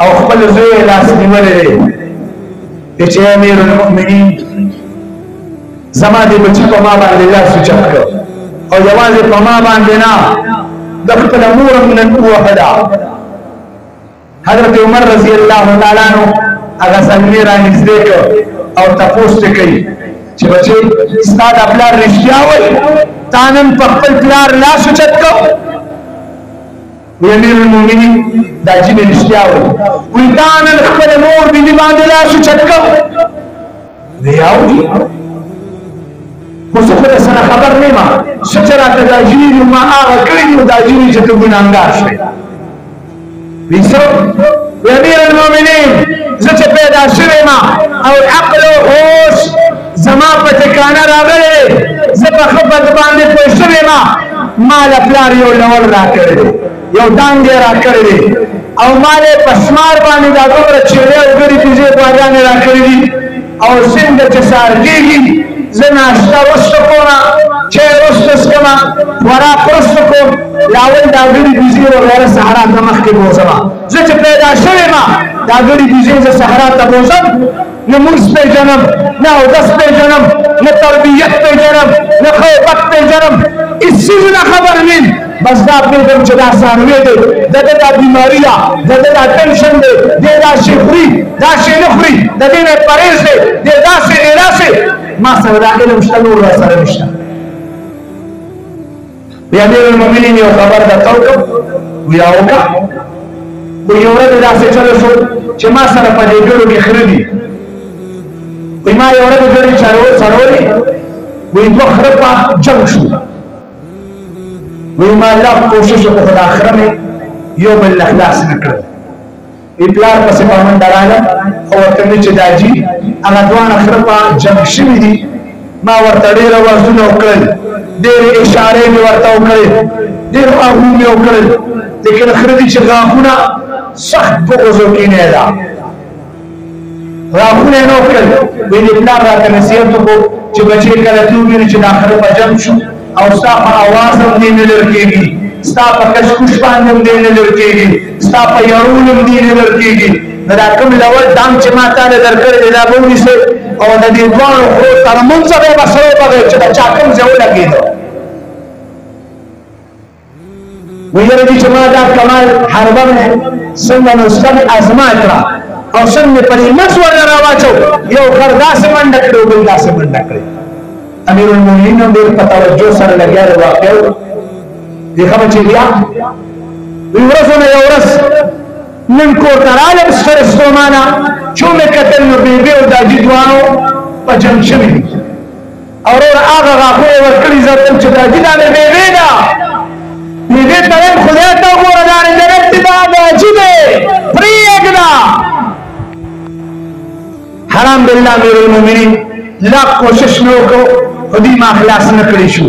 او خپل زوی لاس نیولې دی ته چې امیر المؤمنین زما دې بچی په ما باندې لاس چپ کړ او یوازې په ما باندې نه د خپل مور هم نن ووهله حضرت عمر رضی الله تعالی عنہ هغه سلمی را نږدې کړ او تپوس ته کوي چې بچي ستا د پلار رښتیا وایي تا نن په خپل پلار لاس چت کړ وی امیر المؤمنین دا جنې رښتیا وایي وی تا نن خپل مور بیبي باندې لاس چت کړ وی اوی خو زه خو سره خبر نه ما څه چې راته دا جنې نو ما هغه کړی نو دا جنې چې ته ګناهګار شوې وی څه وی امیر المؤمنین زه چې پیدا شوی ما او عقل او هوش زما په ټکانه راغلی دی زه په ښه بد باندې پوه شوی ما ما له پلار یو لول راکړی دی یو دانګ یې راکړی دی او ما له په سمار باندې دا دومره چیلې او ګري پیزې غواګانې راکړې دي او څنګه چې سهار کېږي زه ناشته وروسته کوم چای وروسته څکم خوراک وروسته کوم لاول دا ګري پیزې وغیره صحرا ته مخکې بوځم زه چې پیدا شوی ما دا ګري پیزې زه صحرا ته بوځم نه مونځ پېژنم، نه اودس پېژنم، نه تربیت پېژنم، نه ښه او بد پېژنم، هېڅ څیز نه خبر نیم، بس دا پېژنم چې دا څاروی دی، د ده دا بیماري ده، د ده دا ټنشن دی، دی دا شی خوري، دا شی نه خوري، د دې نه یې پرهېز دی، دی داسې، دی داسې، ما سره دا علم شته، نور راسره نشته. یا امیر المؤمنین یو خبر درته وکړم ویا وکړه خو یو ورځ داسې چل شو چې ما سره په دې ګړو کې خره دي وایي ما یو ورځ ګړې څړولې وایي دوه خره په جنګ شو وایي ما لا کوشش وکړ خو دا خره مې یو بل نه خلاص نه کړل وی پلار پسې په منډه راغلم خو ورته مې چې داجي هغه دواړه خره په جنګ شوي دي ما ورته ډېر وازونه وکړل ډېرې اشارې مې ورته وکړې ډېر آهونه مې وکړل لیکن خره دي چې غاښونه سخت بغضو کې نه ده غاښونه نو کړل وې دې پلار راته نصیحت وکړو چې بچې کله ته وګینې چې دا خره په جنګ شو او ستا په اواز هم دې نه لر کېږي ستا په کش کوش باندې هم دې نه لر کېږي ستا په یړول هم دې نه لر کېږي نو دا کوم لوړ دام چې ما تاله درکړ دې دا به ونیسې او د دې دواړو خو ترمنځ به به سره وبغې چې د چا کوم ځای ولګېدو وی یو چې ما دا کمال حربه مې څنګه نسخه مې ازما کړه او څنګه مې پرې مس ورنه راواچو یو خر داسې منډه کړې او بل داسې منډه کړې امیر المؤمنین هم ډېر په توجه سره لګیا دی واقع دی خبر چې بیا وی ورځونه یو ورځ نن کور ته رالم سترې ستومانه چې مې کتل نو بیبي او داجي دواړو په جنګ شوي ورور هغه غاښو یې ورکړي زرتل چې داجي دا مې میوې ده میوې ته وایم خدای ته وګوره دا نه جنت چې دا داجي دی پرېږده حرام بالله میر المؤمنین لا کوشش مې وکړو خو دوی ما خلاص نه کړی شو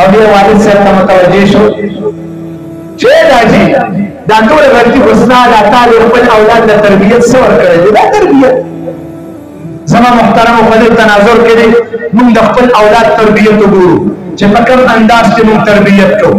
او بیا والد صاحب ته متوجه شو چې دا جی دا ټول غلطي خو ستا ده تا د خپل اولاد د تربیت څه ورکړی دی دا تربیت زما محترم په دې تناظر کې دی موږ د خپل اولاد تربیت وګورو چې په کوم انداز کې موږ تربیت کوو